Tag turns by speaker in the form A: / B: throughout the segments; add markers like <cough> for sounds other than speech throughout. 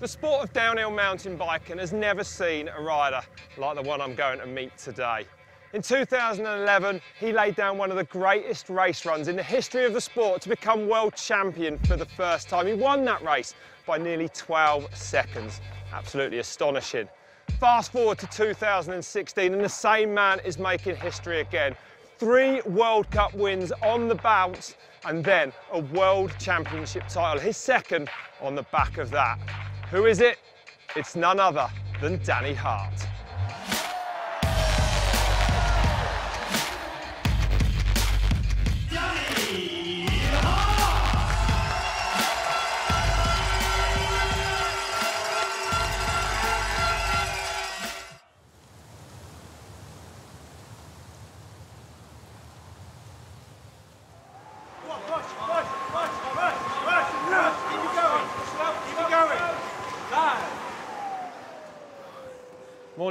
A: The sport of downhill mountain biking has never seen a rider like the one I'm going to meet today. In 2011, he laid down one of the greatest race runs in the history of the sport to become world champion for the first time. He won that race by nearly 12 seconds. Absolutely astonishing. Fast forward to 2016 and the same man is making history again. Three World Cup wins on the bounce and then a World Championship title, his second on the back of that. Who is it? It's none other than Danny Hart.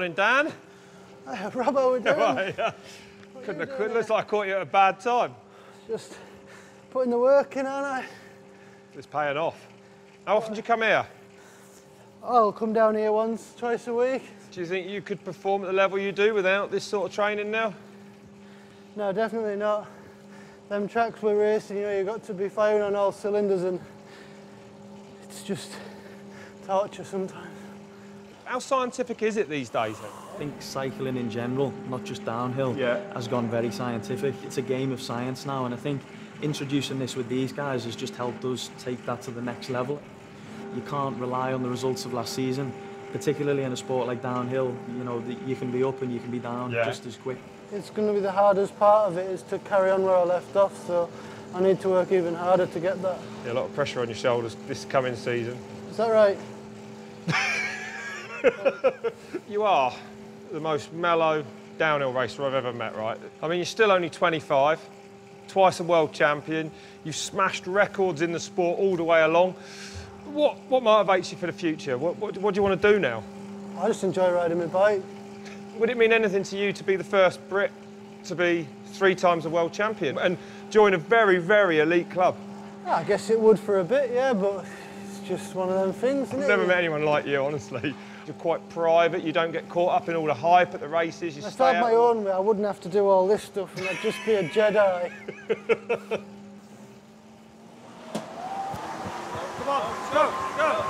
A: Morning, Dan.
B: Hey, Rob, how we doing?
A: Right, yeah. Couldn't have quit. Looks like I caught you at a bad time.
B: Just putting the work in, aren't I?
A: It's paying off. How often do you come here?
B: I'll come down here once, twice a week.
A: Do you think you could perform at the level you do without this sort of training now?
B: No, definitely not. Them tracks we're racing, you know, you've got to be firing on all cylinders and it's just torture sometimes.
A: How scientific is it these days then?
C: I think cycling in general, not just downhill,
A: Yeah.
C: has gone very scientific. It's a game of science now, and I think introducing this with these guys has just helped us take that to the next level. You can't rely on the results of last season, particularly in a sport like downhill. You know, you can be up and you can be down
A: Yeah.
C: just as quick.
B: It's going to be the hardest part of it is to carry on where I left off, so I need to work even harder to get that.
A: Yeah, a lot of pressure on your shoulders this coming season.
B: Is that right? <laughs> <laughs>
A: You are the most mellow downhill racer I've ever met, right? I mean, you're still only 25, twice a world champion. You've smashed records in the sport all the way along. What, what motivates you for the future? What, what, what do you want to do now?
B: I just enjoy riding my bike.
A: Would it mean anything to you to be the first Brit to be three times a world champion and join a very, very elite club?
B: Ah, I guess it would for a bit, yeah, but it's just one of them things,
A: I've never met anyone like you, honestly. You're quite private, you don't get caught up in all the hype at the races. You
B: If I
A: stay
B: had my own way, I wouldn't have to do all this stuff and I'd just be a Jedi. <laughs>
A: Come on, go, go.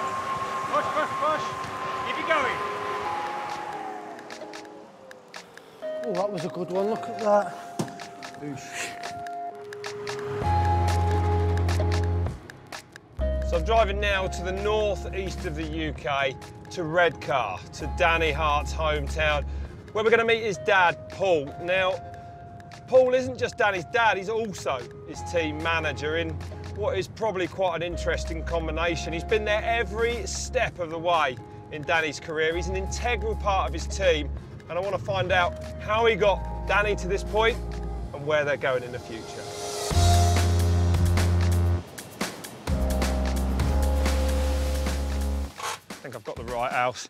A: Push, push, push. Keep it going.
B: Oh, that was a good one, look at that.
A: So I'm driving now to the northeast of the UK, to Redcar, to Danny Hart's hometown, where we're going to meet his dad, Paul. Now, Paul isn't just Danny's dad, he's also his team manager in what is probably quite an interesting combination. He's been there every step of the way in Danny's career. He's an integral part of his team, and I want to find out how he got Danny to this point and where they're going in the future. I think I've got the right house.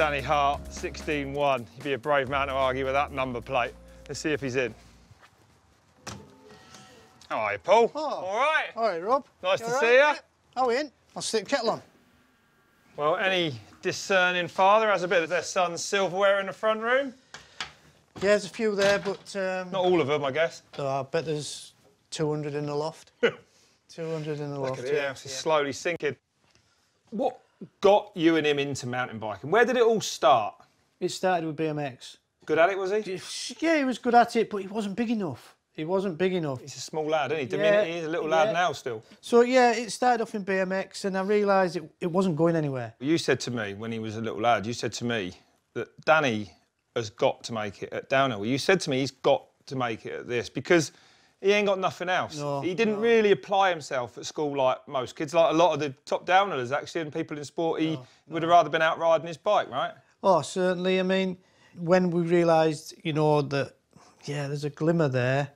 A: Danny Hart, 16-1. You'd be a brave man to argue with that number plate. Let's see if he's in. How are you, Paul?
D: Oh.
A: All right.
D: All right, Rob.
A: Nice to
D: all
A: see ya.
D: Yeah. Oh, in. I'll stick kettle on.
A: Well, any discerning father has a bit of their son's silverware in the front room.
D: Yeah, there's a few there, but um,
A: Not all of them, I guess.
D: oh, I bet there's 200 in the loft. <laughs> 200 in the
A: Look
D: loft.
A: at it, yeah, it's slowly sinking. What got you and him into mountain biking? Where did it all start?
D: It started with BMX.
A: Good at it, was he?
D: Yeah, he was good at it, but he wasn't big enough. He wasn't big enough.
A: He's a small lad, isn't he?
D: Yeah.
A: He's a little lad
D: yeah.
A: now still.
D: So yeah, it started off in BMX, and I realised it, it wasn't going anywhere.
A: You said to me when he was a little lad, you said to me that Danny has got to make it at downhill. You said to me he's got to make it at this because he ain't got nothing else.
D: No,
A: he didn't really apply himself at school like most kids, like a lot of the top downers actually, and people in sport. He would have rather been out riding his bike, right?
D: Oh, certainly. I mean, when we realised, you know, that yeah, there's a glimmer there,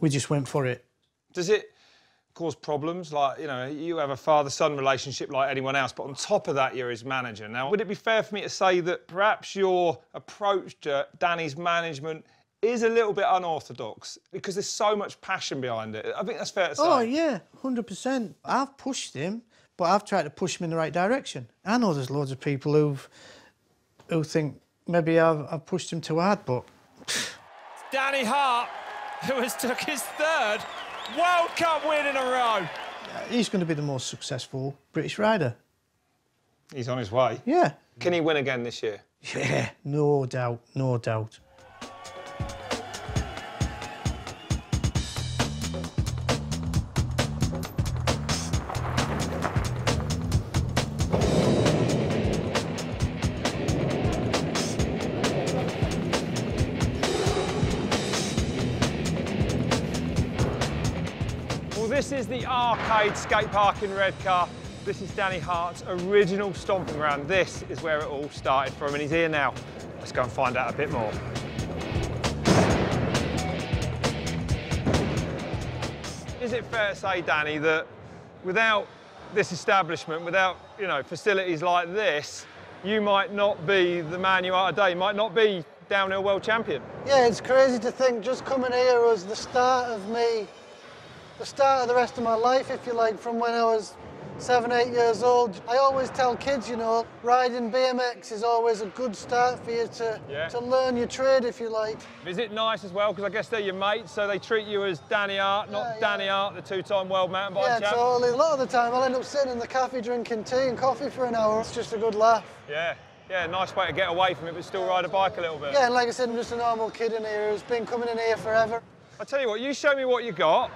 D: we just went for it.
A: Does it cause problems? Like, you know, you have a father-son relationship like anyone else, but on top of that, you're his manager. Now, would it be fair for me to say that perhaps your approach to Danny's management is a little bit unorthodox because there's so much passion behind it? I think that's fair to oh, say.
D: Oh yeah, hundred percent. I've pushed him, but I've tried to push him in the right direction. I know there's loads of people who've who think maybe I've, I've pushed him too hard, but <laughs>
A: Danny Hart, who has took his third World Cup win in a row.
D: he's going to be the most successful British rider.
A: He's on his way.
D: Yeah.
A: Can he win again this year?
D: Yeah, no doubt, no doubt.
A: This is the arcade skate park in Redcar. This is Danny Hart's original stomping ground. This is where it all started from, and he's here now. Let's go and find out a bit more. Is it fair to say, Danny, that without this establishment, without you know facilities like this, you might not be the man you are today, might not be downhill world champion?
B: Yeah, it's crazy to think just coming here was the start of me, the start of the rest of my life, if you like, from when I was seven, eight years old. I always tell kids, you know, riding BMX is always a good start for you to,
A: Yeah.
B: to learn your trade, if you like.
A: Is it nice as well? Because I guess they're your mates, so they treat you as Danny Art, not
B: Yeah, yeah.
A: Danny Art, the two-time world mountain bike
B: Yeah,
A: champ.
B: totally. A lot of the time I'll end up sitting in the cafe drinking tea and coffee for an hour. It's just a good laugh.
A: Yeah, yeah, nice way to get away from it, but still ride a bike a little bit.
B: Yeah, and like I said, I'm just a normal kid in here who's been coming in here forever.
A: I tell you what, you show me what you got,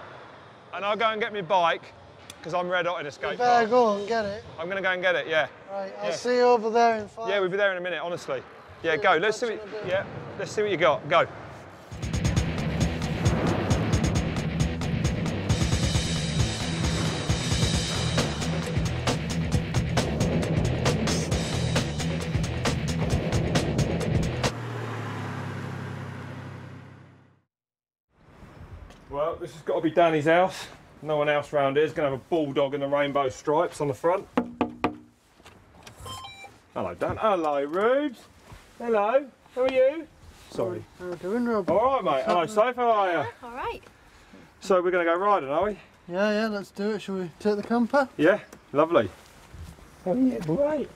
A: and I'll go and get my bike, because I'm red hot in a
B: You
A: skate
B: better
A: park.
B: go and get it.
A: I'm going to go and get it, yeah.
B: Right, I'll
A: Yeah.
B: see you over there in five.
A: Yeah, we'll be there in a minute, honestly. Yeah, go. Let's see what.
B: catch you in a bit.
A: Yeah, let's see what you got. Go. This has got to be Danny's house. No one else round here is going to have a bulldog in the rainbow stripes on the front. Hello, Dan. Hello, Rubes. Hello. How are you? Sorry.
B: How are you doing, Rob?
A: All right, mate. Hello, Safe. How are you?
E: All right.
A: So we're going to go riding, are we?
B: Yeah, yeah, let's do it. Shall we take the camper?
A: Yeah. Lovely. Oh yeah, great.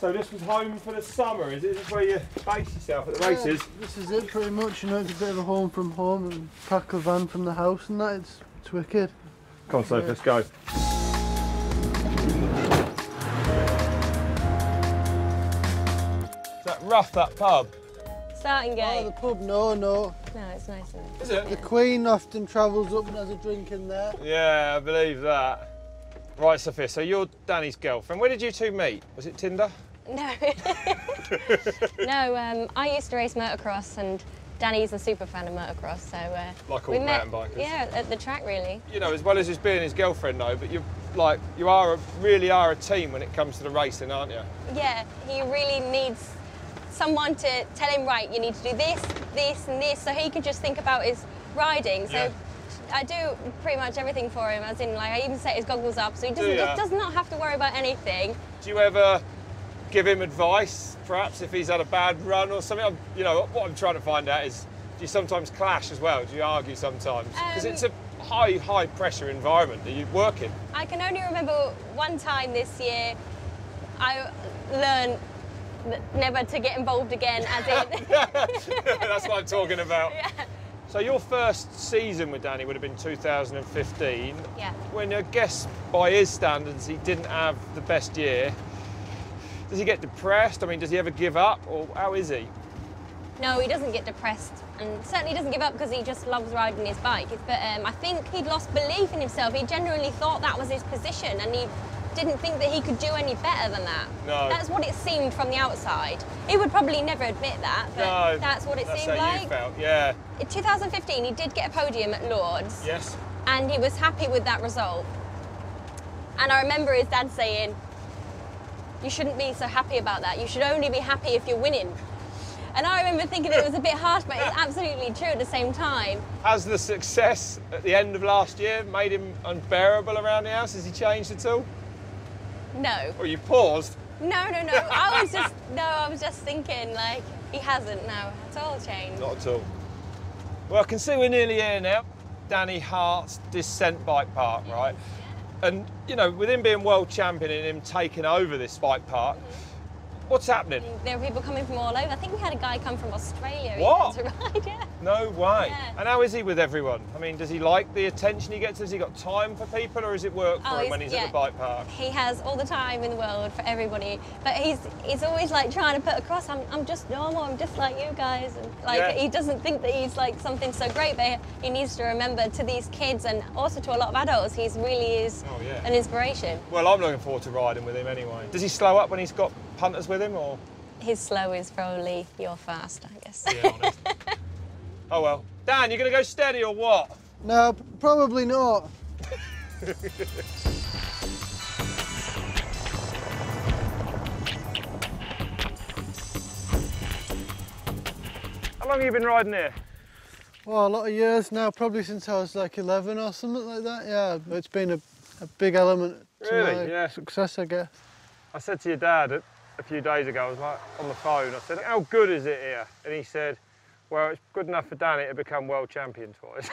A: So this was home for the summer, is it? Is this where you base yourself at the races?
B: Yeah, this is it pretty much. You know, it's a bit of a home from home and pack a van from the house and that. It's, it's wicked.
A: Come on, Safe. Let's go. Is that rough? That pub?
E: Starting
B: Oh, the pub, no, no.
E: No, it's nice. Isn't it?
A: Is it?
B: The Queen often travels up and has a drink in there.
A: Yeah, I believe that. Right, Sophia. So you're Danny's girlfriend. Where did you two meet? Was it Tinder?
E: No. <laughs> no, um, I used to race motocross and Danny's a super fan of motocross, so uh,
A: Like all
E: we met,
A: mountain bikers.
E: Yeah, at the track really.
A: you know, as well as just being his girlfriend, though, but you're, like you are a, really are a team when it comes to the racing, aren't you?
E: Yeah, he really needs someone to tell him right. You need to do this, this, and this, so he can just think about his riding. So.
A: Yeah.
E: I do pretty much everything for him, as in, like, I even set his goggles up, so he doesn't, does not have to worry about anything.
A: Do you ever give him advice, perhaps if he's had a bad run or something? I'm, you know, what I'm trying to find out is, do you sometimes clash as well? Do you argue sometimes? Because
E: Um,
A: it's a high, high pressure environment that you work in.
E: I can only remember one time this year I learned never to get involved again, as in. <laughs>
A: That's what I'm talking about. <laughs> So your first season with Danny would have been 2015.
E: Yeah.
A: When I guess by his standards he didn't have the best year. Does he get depressed? I mean, does he ever give up, or how is he?
E: no, he doesn't get depressed, and certainly doesn't give up because he just loves riding his bike. But um, I think he'd lost belief in himself. He genuinely thought that was his position, and he didn't think that he could do any better than that.
A: No.
E: That's what it seemed from the outside. He would probably never admit that, but
A: no,
E: that's what it
A: that's
E: seemed like.
A: you felt. Yeah.
E: In 2015, he did get a podium at Lourdes.
A: Yes.
E: and he was happy with that result. And I remember his dad saying, You shouldn't be so happy about that. You should only be happy if you're winning. And I remember thinking it was a bit harsh, but it's absolutely true at the same time.
A: Has the success at the end of last year made him unbearable around the house? Has he changed at all?
E: No.
A: Or you paused?
E: No, no, no. I was just, no, I was just thinking, like, he hasn't, no, it's all changed.
A: Not at all. Well, I can see we're nearly here now. Danny Hart's Descend Bike Park, right? And, you know, with him being world champion and him taking over this bike park, mm-hmm. What's happening?
E: There are people coming from all over. I think we had a guy come from Australia.
A: What?
E: to <laughs> ride, yeah.
A: No way.
E: Yeah.
A: And how is he with everyone? I mean, does he like the attention he gets? Has he got time for people or is it work for
E: Oh,
A: him
E: he's-
A: when he's at the bike park?
E: He has all the time in the world for everybody, but he's he's always like trying to put across, I'm, I'm just normal, I'm just like you guys, and like
A: Yeah.
E: he doesn't think that he's like something so great, but he needs to remember to these kids and also to a lot of adults, he's really is
A: Oh, yeah.
E: an inspiration.
A: Well, I'm looking forward to riding with him anyway. Does he slow up when he's got punters with him or?
E: His slow is probably your fast, I guess.
A: Yeah, <laughs> oh well. Dan, you're gonna go steady or what?
B: No, probably not.
A: How long have you been riding here?
B: Well, a lot of years now, probably since I was like 11 or something like that. Yeah, it's been a, a big element to
A: Really?
B: my
A: Yeah.
B: success, I guess.
A: I said to your dad a, few days ago, I was like on the phone, I said, how good is it here? And he said, well, it's good enough for Danny to become world champion twice.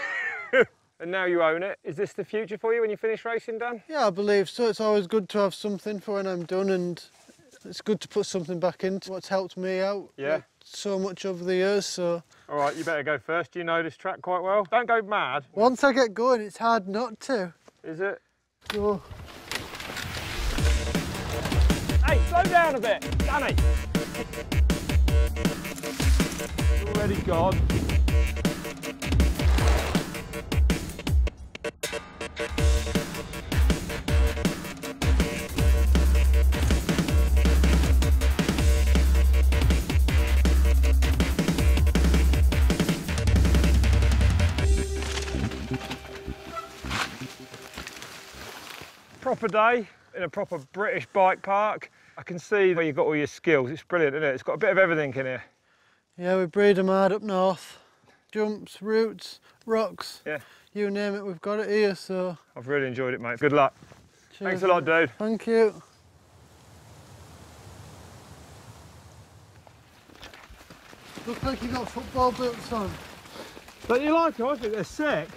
A: <laughs> and now you own it. Is this the future for you when you finish racing, Dan?
B: Yeah, I believe so. It's always good to have something for when I'm done, and it's good to put something back into what's helped me out
A: Yeah.
B: like, so much over the years. So
A: All right, you better go first. You know this track quite well? Don't go mad.
B: once I get going, it's hard not to.
A: Is it? Hey, slow down a bit, Danny. Already gone. Proper day in a proper British bike park. I can see where you've got all your skills. It's brilliant, isn't it? It's got a bit of everything in here.
B: yeah, we breed them hard up north. Jumps, roots, rocks,
A: Yeah,
B: you name it, we've got it here. So
A: I've really enjoyed it, mate. Good luck. Thanks a lot, dude.
B: Thank you. Looks like you got football boots on.
A: Don't you like them? I think they're sick.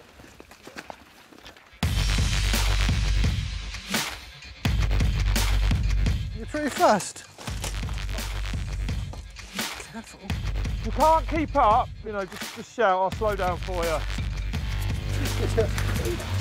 B: Pretty fast. Careful.
A: You can't keep up, you know, just, just shout, I'll slow down for you. <laughs>